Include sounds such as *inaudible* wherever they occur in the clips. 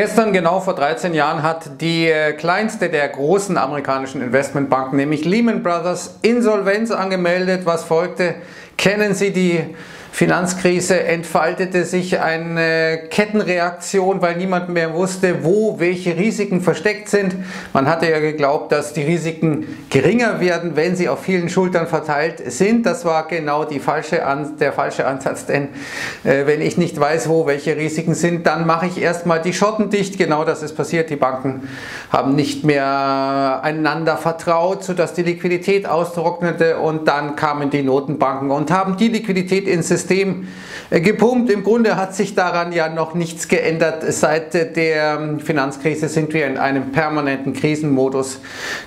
Gestern, genau vor 13 Jahren, hat die äh, kleinste der großen amerikanischen Investmentbanken, nämlich Lehman Brothers, Insolvenz angemeldet. Was folgte? Kennen Sie die Finanzkrise entfaltete sich eine Kettenreaktion, weil niemand mehr wusste, wo welche Risiken versteckt sind. Man hatte ja geglaubt, dass die Risiken geringer werden, wenn sie auf vielen Schultern verteilt sind. Das war genau falsche der falsche Ansatz, denn äh, wenn ich nicht weiß, wo welche Risiken sind, dann mache ich erstmal die Schotten dicht. Genau das ist passiert. Die Banken haben nicht mehr einander vertraut, sodass die Liquidität austrocknete und dann kamen die Notenbanken und haben die Liquidität ins System System äh, gepumpt. Im Grunde hat sich daran ja noch nichts geändert. Seit der ähm, Finanzkrise sind wir in einem permanenten Krisenmodus.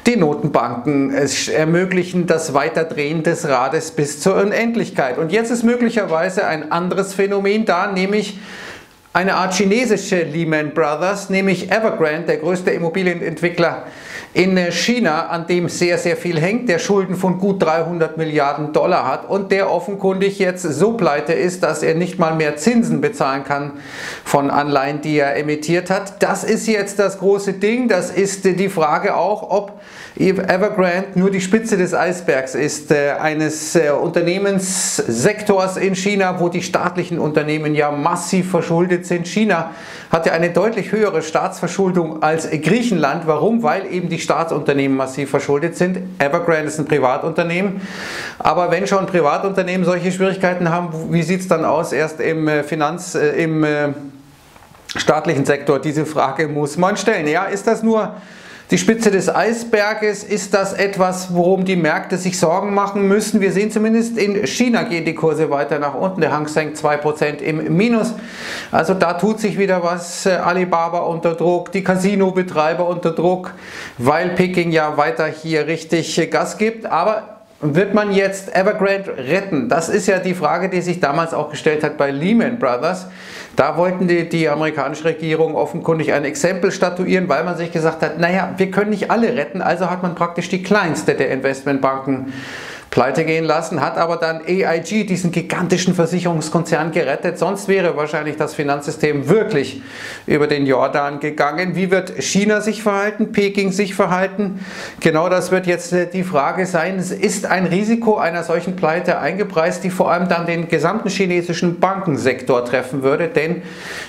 Die Notenbanken ermöglichen das Weiterdrehen des Rades bis zur Unendlichkeit. Und jetzt ist möglicherweise ein anderes Phänomen da, nämlich eine Art chinesische Lehman Brothers, nämlich Evergrande, der größte Immobilienentwickler in China, an dem sehr, sehr viel hängt, der Schulden von gut 300 Milliarden Dollar hat und der offenkundig jetzt so pleite ist, dass er nicht mal mehr Zinsen bezahlen kann von Anleihen, die er emittiert hat. Das ist jetzt das große Ding. Das ist die Frage auch, ob Evergrande nur die Spitze des Eisbergs ist, äh, eines äh, Unternehmenssektors in China, wo die staatlichen Unternehmen ja massiv verschuldet sind. China hat ja eine deutlich höhere Staatsverschuldung als Griechenland. Warum? Weil eben die Staatsunternehmen massiv verschuldet sind. Evergrande ist ein Privatunternehmen. Aber wenn schon Privatunternehmen solche Schwierigkeiten haben, wie sieht es dann aus? Erst im äh, Finanz, im staatlichen Sektor. Diese Frage muss man stellen. Ja, ist das nur die Spitze des Eisberges ist das etwas, worum die Märkte sich Sorgen machen müssen. Wir sehen zumindest in China gehen die Kurse weiter nach unten. Der Hang senkt 2% im Minus. Also da tut sich wieder was. Alibaba unter Druck, die Casino-Betreiber unter Druck, weil Peking ja weiter hier richtig Gas gibt. Aber wird man jetzt Evergrande retten? Das ist ja die Frage, die sich damals auch gestellt hat bei Lehman Brothers. Da wollten die, die amerikanische Regierung offenkundig ein Exempel statuieren, weil man sich gesagt hat, naja, wir können nicht alle retten, also hat man praktisch die kleinste der Investmentbanken pleite gehen lassen, hat aber dann AIG, diesen gigantischen Versicherungskonzern, gerettet. Sonst wäre wahrscheinlich das Finanzsystem wirklich über den Jordan gegangen. Wie wird China sich verhalten, Peking sich verhalten? Genau das wird jetzt äh, die Frage sein. Es ist ein Risiko einer solchen Pleite eingepreist, die vor allem dann den gesamten chinesischen Bankensektor treffen würde, denn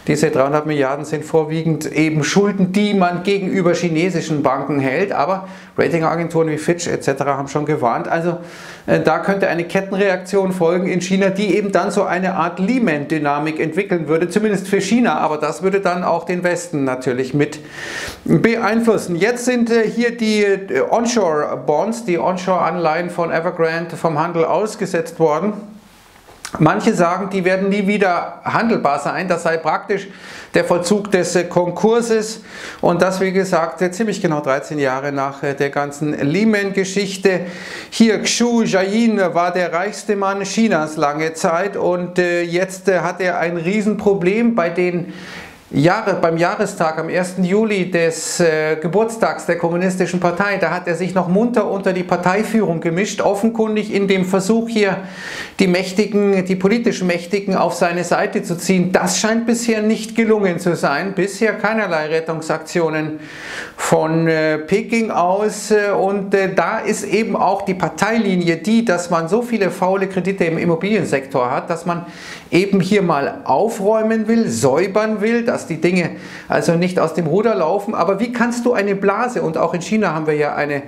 diese 300 Milliarden sind vorwiegend eben Schulden, die man gegenüber chinesischen Banken hält, aber Ratingagenturen wie Fitch etc. haben schon gewarnt. Also da könnte eine Kettenreaktion folgen in China, die eben dann so eine Art Lehman-Dynamik entwickeln würde, zumindest für China, aber das würde dann auch den Westen natürlich mit beeinflussen. Jetzt sind äh, hier die äh, Onshore-Bonds, die Onshore-Anleihen von Evergrande vom Handel ausgesetzt worden. Manche sagen, die werden nie wieder handelbar sein. Das sei praktisch der Vollzug des äh, Konkurses. Und das, wie gesagt, äh, ziemlich genau 13 Jahre nach äh, der ganzen Lehman-Geschichte. Hier Xu Jiayin war der reichste Mann Chinas lange Zeit und jetzt hat er ein Riesenproblem bei den Jahre, beim Jahrestag am 1. Juli des äh, Geburtstags der Kommunistischen Partei, da hat er sich noch munter unter die Parteiführung gemischt, offenkundig in dem Versuch hier die Mächtigen, die politisch Mächtigen auf seine Seite zu ziehen. Das scheint bisher nicht gelungen zu sein. Bisher keinerlei Rettungsaktionen von äh, Peking aus äh, und äh, da ist eben auch die Parteilinie die, dass man so viele faule Kredite im Immobiliensektor hat, dass man eben hier mal aufräumen will, säubern will, dass die Dinge also nicht aus dem Ruder laufen. Aber wie kannst du eine Blase, und auch in China haben wir ja eine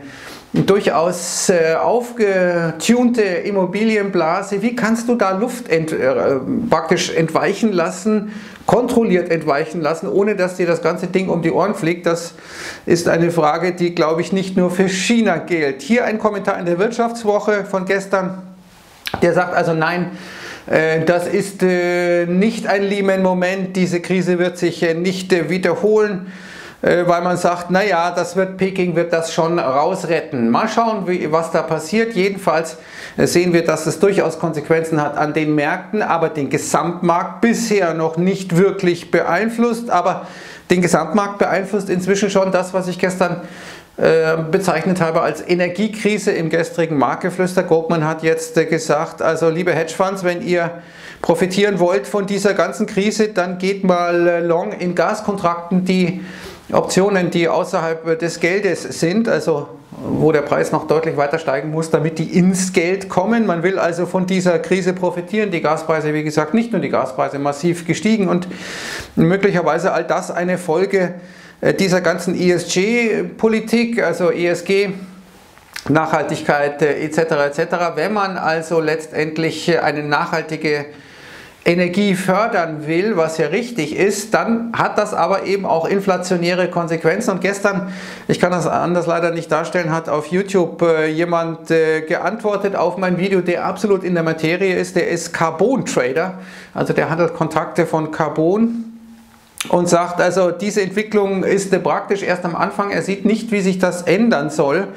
durchaus äh, aufgetunte Immobilienblase, wie kannst du da Luft ent, äh, praktisch entweichen lassen, kontrolliert entweichen lassen, ohne dass dir das ganze Ding um die Ohren fliegt? Das ist eine Frage, die, glaube ich, nicht nur für China gilt. Hier ein Kommentar in der Wirtschaftswoche von gestern, der sagt also nein, das ist äh, nicht ein Lehman-Moment, diese Krise wird sich äh, nicht wiederholen, weil man sagt, naja, das wird Peking wird das schon rausretten. Mal schauen, was da passiert. Jedenfalls sehen wir, dass es durchaus Konsequenzen hat an den Märkten, aber den Gesamtmarkt bisher noch nicht wirklich beeinflusst. Aber den Gesamtmarkt beeinflusst inzwischen schon das, was ich gestern äh, bezeichnet habe als Energiekrise im gestrigen Marktgeflüster. Goldman hat jetzt äh, gesagt, also liebe Hedgefonds, wenn ihr profitieren wollt von dieser ganzen Krise, dann geht mal äh, long in Gaskontrakten, die Optionen, die außerhalb des Geldes sind, also wo der Preis noch deutlich weiter steigen muss, damit die ins Geld kommen. Man will also von dieser Krise profitieren. Die Gaspreise, wie gesagt, nicht nur die Gaspreise massiv gestiegen und möglicherweise all das eine Folge äh, dieser ganzen ESG-Politik, also ESG, Nachhaltigkeit etc. etc. Wenn man also letztendlich eine nachhaltige Energie fördern will, was ja richtig ist, dann hat das aber eben auch inflationäre Konsequenzen. Und gestern, ich kann das anders leider nicht darstellen, hat auf YouTube äh, jemand äh, geantwortet auf mein Video, der absolut in der Materie ist. Der ist Carbon Trader, also der handelt Kontakte von Carbon und sagt also, diese Entwicklung ist praktisch erst am Anfang. Er sieht nicht, wie sich das ändern soll.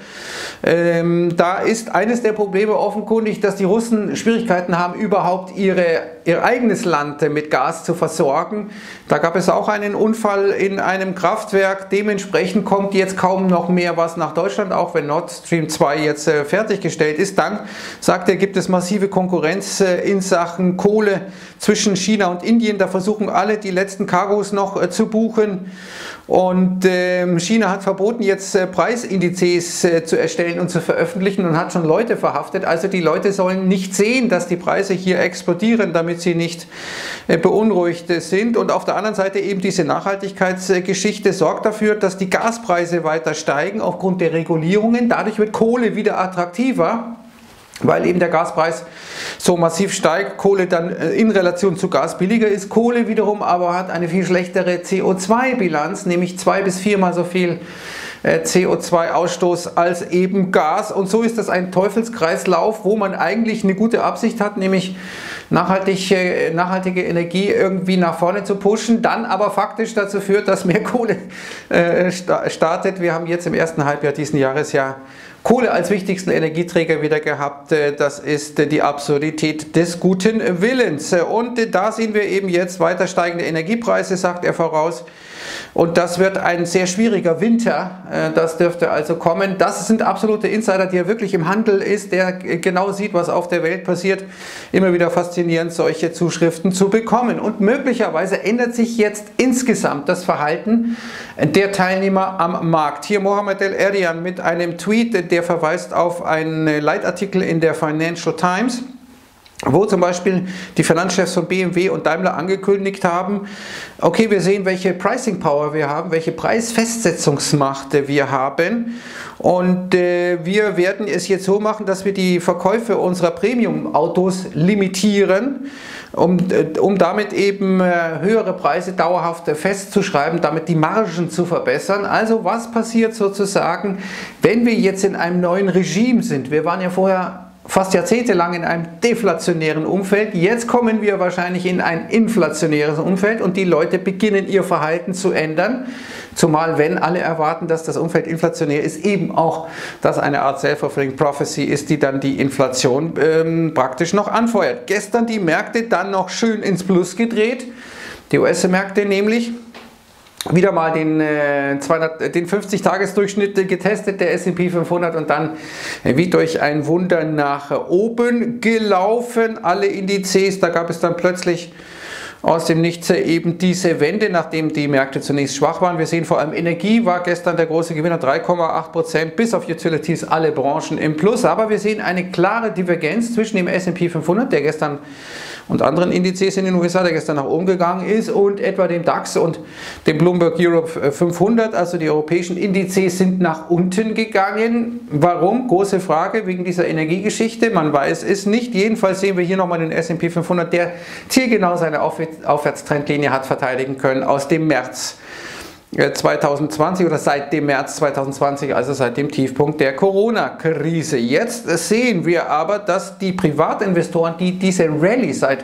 Ähm, da ist eines der Probleme offenkundig, dass die Russen Schwierigkeiten haben, überhaupt ihre, ihr eigenes Land mit Gas zu versorgen. Da gab es auch einen Unfall in einem Kraftwerk. Dementsprechend kommt jetzt kaum noch mehr was nach Deutschland, auch wenn Nord Stream 2 jetzt äh, fertiggestellt ist. Dann, sagt er, gibt es massive Konkurrenz äh, in Sachen Kohle zwischen China und Indien. Da versuchen alle die letzten Cargos noch äh, zu buchen. Und ähm, China hat verboten, jetzt äh, Preisindizes äh, zu erstellen und zu veröffentlichen und hat schon Leute verhaftet. Also die Leute sollen nicht sehen, dass die Preise hier explodieren, damit sie nicht beunruhigt sind. Und auf der anderen Seite eben diese Nachhaltigkeitsgeschichte sorgt dafür, dass die Gaspreise weiter steigen aufgrund der Regulierungen. Dadurch wird Kohle wieder attraktiver weil eben der Gaspreis so massiv steigt, Kohle dann äh, in Relation zu Gas billiger ist. Kohle wiederum aber hat eine viel schlechtere CO2-Bilanz, nämlich zwei bis viermal so viel äh, CO2-Ausstoß als eben Gas. Und so ist das ein Teufelskreislauf, wo man eigentlich eine gute Absicht hat, nämlich nachhaltige, nachhaltige Energie irgendwie nach vorne zu pushen, dann aber faktisch dazu führt, dass mehr Kohle äh, startet. Wir haben jetzt im ersten Halbjahr diesen Jahres ja Kohle als wichtigsten Energieträger wieder gehabt. Äh, das ist äh, die Absurdität des guten Willens. Und äh, da sehen wir eben jetzt weiter steigende Energiepreise, sagt er voraus. Und das wird ein sehr schwieriger Winter. Das dürfte also kommen. Das sind absolute Insider, die er wirklich im Handel ist, der genau sieht, was auf der Welt passiert. Immer wieder faszinierend, solche Zuschriften zu bekommen. Und möglicherweise ändert sich jetzt insgesamt das Verhalten der Teilnehmer am Markt. Hier Mohamed El Erian mit einem Tweet, der verweist auf einen Leitartikel in der Financial Times wo zum Beispiel die Finanzchefs von BMW und Daimler angekündigt haben, okay, wir sehen, welche Pricing Power wir haben, welche Preisfestsetzungsmacht wir haben und äh, wir werden es jetzt so machen, dass wir die Verkäufe unserer Premium-Autos limitieren, um, äh, um damit eben äh, höhere Preise dauerhaft festzuschreiben, damit die Margen zu verbessern. Also was passiert sozusagen, wenn wir jetzt in einem neuen Regime sind? Wir waren ja vorher fast jahrzehntelang in einem deflationären Umfeld. Jetzt kommen wir wahrscheinlich in ein inflationäres Umfeld und die Leute beginnen ihr Verhalten zu ändern. Zumal, wenn alle erwarten, dass das Umfeld inflationär ist, eben auch das eine Art Self-Fulfilling Prophecy ist, die dann die Inflation ähm, praktisch noch anfeuert. Gestern die Märkte dann noch schön ins Plus gedreht. Die US-Märkte nämlich wieder mal den, äh, den 50-Tages-Durchschnitt getestet, der S&P 500 und dann wie durch ein Wunder nach oben gelaufen. Alle Indizes, da gab es dann plötzlich aus dem Nichts eben diese Wende, nachdem die Märkte zunächst schwach waren. Wir sehen vor allem Energie war gestern der große Gewinner, 3,8 Prozent, bis auf Utilities alle Branchen im Plus. Aber wir sehen eine klare Divergenz zwischen dem S&P 500, der gestern und anderen Indizes in den USA, der gestern nach oben gegangen ist, und etwa dem DAX und dem Bloomberg Europe 500, also die europäischen Indizes sind nach unten gegangen. Warum? Große Frage wegen dieser Energiegeschichte. Man weiß es nicht. Jedenfalls sehen wir hier nochmal den S&P 500, der zielgenau seine Aufwärtstrendlinie hat verteidigen können aus dem März 2020 oder seit dem März 2020, also seit dem Tiefpunkt der Corona-Krise. Jetzt sehen wir aber, dass die Privatinvestoren, die diese Rallye seit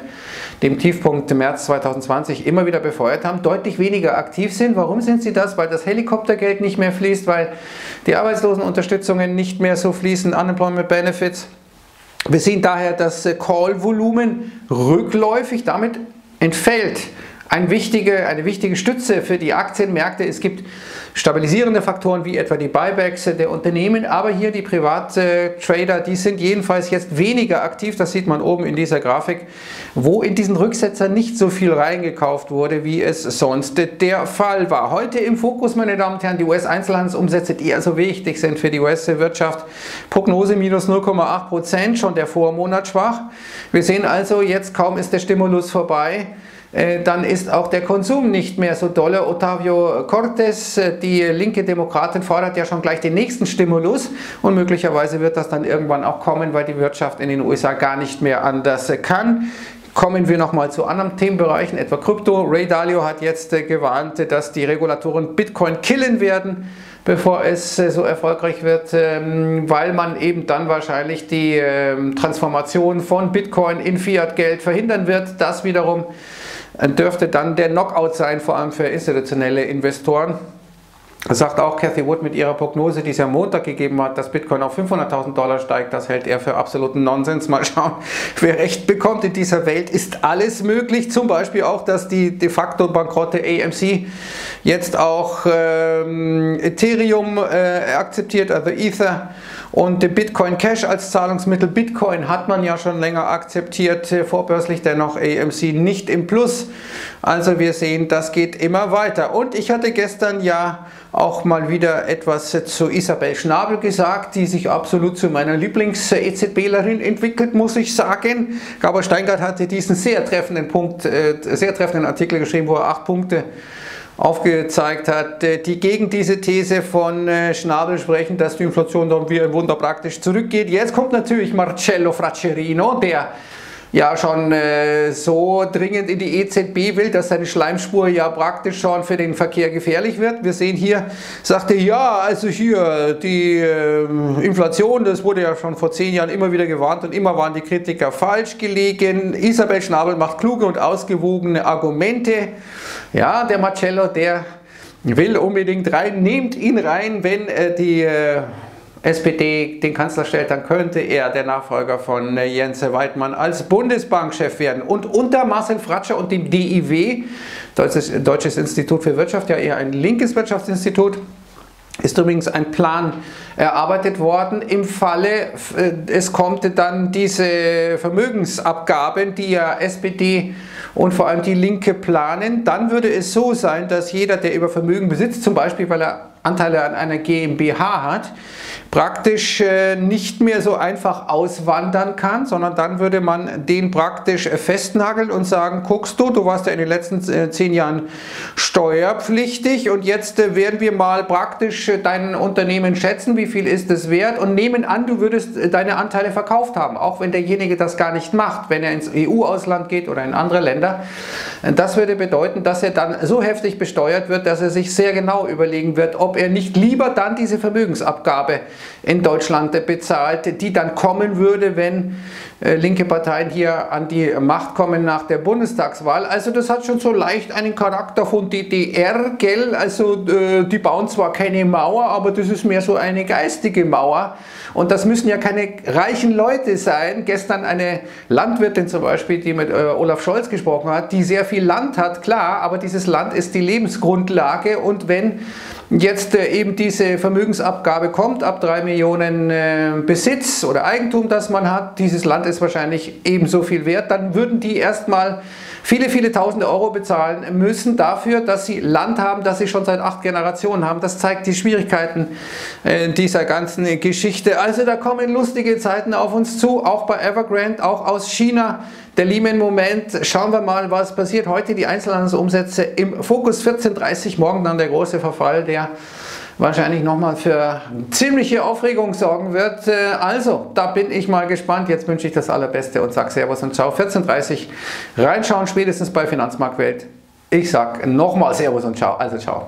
dem Tiefpunkt März 2020 immer wieder befeuert haben, deutlich weniger aktiv sind. Warum sind sie das? Weil das Helikoptergeld nicht mehr fließt, weil die Arbeitslosenunterstützungen nicht mehr so fließen, Unemployment Benefits. Wir sehen daher das Call-Volumen rückläufig, damit entfällt ein wichtige, eine wichtige Stütze für die Aktienmärkte. Es gibt stabilisierende Faktoren wie etwa die Buybacks der Unternehmen, aber hier die Privattrader, die sind jedenfalls jetzt weniger aktiv, das sieht man oben in dieser Grafik, wo in diesen Rücksetzer nicht so viel reingekauft wurde, wie es sonst der Fall war. Heute im Fokus, meine Damen und Herren, die US-Einzelhandelsumsätze, die also wichtig sind für die US-Wirtschaft. Prognose minus 0,8 Prozent, schon der Vormonat schwach. Wir sehen also, jetzt kaum ist der Stimulus vorbei, dann ist auch der Konsum nicht mehr so dolle. Otavio Cortes, äh, die linke Demokratin, fordert ja schon gleich den nächsten Stimulus und möglicherweise wird das dann irgendwann auch kommen, weil die Wirtschaft in den USA gar nicht mehr anders kann. Kommen wir nochmal zu anderen Themenbereichen, etwa Krypto. Ray Dalio hat jetzt äh, gewarnt, dass die Regulatoren Bitcoin killen werden, bevor es so erfolgreich wird, ähm, weil man eben dann wahrscheinlich die ähm, Transformation von Bitcoin in Fiat-Geld verhindern wird. Das wiederum dürfte dann der Knockout sein, vor allem für institutionelle Investoren. Das sagt auch Cathy Wood mit ihrer Prognose, die sie am Montag gegeben hat, dass Bitcoin auf 500.000 Dollar steigt. Das hält er für absoluten Nonsens. Mal schauen, *laughs* wer recht bekommt. In dieser Welt ist alles möglich. Zum Beispiel auch, dass die de facto bankrotte AMC jetzt auch ähm, Ethereum äh, akzeptiert, also Ether. Und den Bitcoin Cash als Zahlungsmittel. Bitcoin hat man ja schon länger akzeptiert, äh, vorbörslich dennoch AMC nicht im Plus. Also wir sehen, das geht immer weiter. Und ich hatte gestern ja auch mal wieder etwas zu Isabel Schnabel gesagt, die sich absolut zu meiner Lieblings-EZBlerin entwickelt, muss ich sagen. Gabor Steingart hatte diesen sehr treffenden Punkt, äh, sehr treffenden Artikel geschrieben, wo er acht Punkte aufgezeigt hat, äh, die gegen diese These von äh, Schnabel sprechen, dass die Inflation dann wie ein Wunder praktisch zurückgeht. Jetzt kommt natürlich Marcello Fraccerino, der ja schon äh, so dringend in die EZB will, dass seine Schleimspur ja praktisch schon für den Verkehr gefährlich wird. Wir sehen hier, sagte ja, also hier die äh, Inflation, das wurde ja schon vor zehn Jahren immer wieder gewarnt und immer waren die Kritiker falsch gelegen. Isabel Schnabel macht kluge und ausgewogene Argumente. Ja, der Marcello, der will unbedingt rein, nehmt ihn rein, wenn äh, die äh, SPD den Kanzler stellt, dann könnte er der Nachfolger von äh, Jens Weidmann als Bundesbankchef werden. Und unter Marcel Fratscher und dem DIW, Deutsches, Deutsches Institut für Wirtschaft, ja eher ein linkes Wirtschaftsinstitut, ist übrigens ein Plan erarbeitet worden. Im Falle, äh, es kommt dann diese Vermögensabgaben, die ja SPD und vor allem die Linke planen, dann würde es so sein, dass jeder, der über Vermögen besitzt, zum Beispiel weil er Anteile an einer GmbH hat, praktisch äh, nicht mehr so einfach auswandern kann, sondern dann würde man den praktisch festnageln und sagen, guckst du, du warst ja in den letzten äh, zehn Jahren steuerpflichtig und jetzt äh, werden wir mal praktisch dein Unternehmen schätzen, wie viel ist es wert und nehmen an, du würdest deine Anteile verkauft haben, auch wenn derjenige das gar nicht macht, wenn er ins EU-Ausland geht oder in andere Länder. Das würde bedeuten, dass er dann so heftig besteuert wird, dass er sich sehr genau überlegen wird, ob er nicht lieber dann diese Vermögensabgabe in Deutschland bezahlt, die dann kommen würde, wenn äh, linke Parteien hier an die Macht kommen nach der Bundestagswahl. Also das hat schon so leicht einen Charakter von DDR, gell? Also äh, die bauen zwar keine Mauer, aber das ist mehr so eine geistige Mauer. Und das müssen ja keine reichen Leute sein. Gestern eine Landwirtin zum Beispiel, die mit äh, Olaf Scholz gesprochen hat, die sehr viel Land hat, klar, aber dieses Land ist die Lebensgrundlage und wenn jetzt äh, eben diese Vermögensabgabe kommt, ab 3 Millionen äh, Besitz oder Eigentum, das man hat, dieses Land ist wahrscheinlich ebenso viel wert, dann würden die erstmal viele, viele tausende Euro bezahlen müssen dafür, dass sie Land haben, das sie schon seit acht Generationen haben. Das zeigt die Schwierigkeiten äh, dieser ganzen Geschichte. Also da kommen lustige Zeiten auf uns zu, auch bei Evergrande, auch aus China. Der Lehman-Moment, schauen wir mal, was passiert. Heute die Einzelhandelsumsätze im Fokus 14.30 morgen dann der große Verfall, der wahrscheinlich nochmal für ziemliche Aufregung sorgen wird. Äh, also, da bin ich mal gespannt. Jetzt wünsche ich das Allerbeste und sage Servus und Ciao. 14.30 reinschauen, spätestens bei Finanzmarktwelt. Ich sage nochmal Servus und Ciao. Also, ciao.